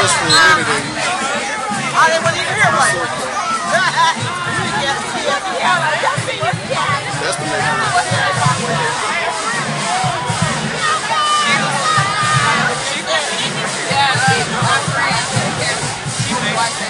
anything. I didn't want to hear one. That's the main She